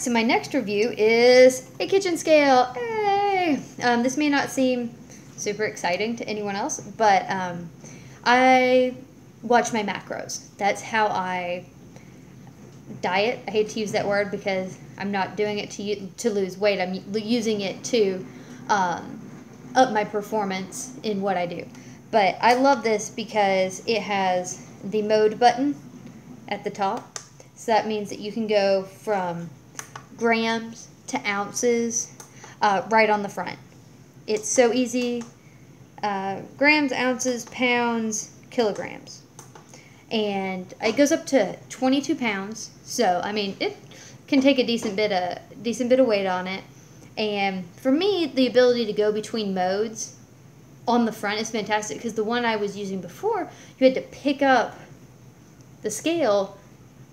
so my next review is a kitchen scale. Hey! Um, this may not seem super exciting to anyone else, but um, I watch my macros. That's how I diet. I hate to use that word because I'm not doing it to to lose weight. I'm using it to um, up my performance in what I do. But I love this because it has the mode button at the top. So that means that you can go from grams to ounces uh, right on the front. It's so easy. Uh, grams, ounces, pounds, kilograms. And it goes up to 22 pounds. So, I mean, it can take a decent bit of decent bit of weight on it. And for me, the ability to go between modes on the front is fantastic because the one I was using before, you had to pick up the scale,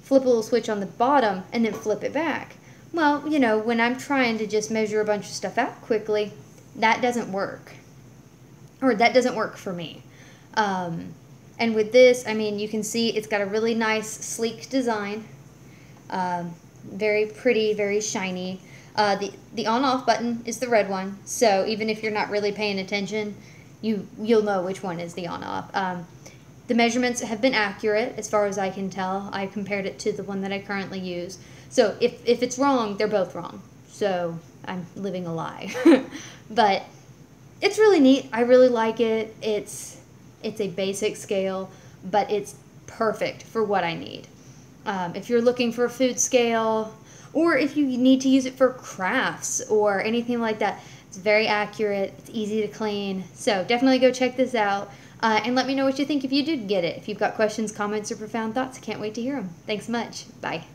flip a little switch on the bottom, and then flip it back. Well, you know, when I'm trying to just measure a bunch of stuff out quickly, that doesn't work. Or that doesn't work for me. Um, and with this, I mean, you can see it's got a really nice, sleek design. Um, very pretty, very shiny. Uh, the the on off button is the red one, so even if you're not really paying attention, you you'll know which one is the on off. Um, the measurements have been accurate as far as I can tell. I compared it to the one that I currently use. So if if it's wrong, they're both wrong. So I'm living a lie. but it's really neat. I really like it. It's it's a basic scale, but it's perfect for what I need. Um, if you're looking for a food scale, or if you need to use it for crafts or anything like that. It's very accurate, it's easy to clean. So definitely go check this out. Uh, and let me know what you think if you did get it. If you've got questions, comments, or profound thoughts, I can't wait to hear them. Thanks much. Bye.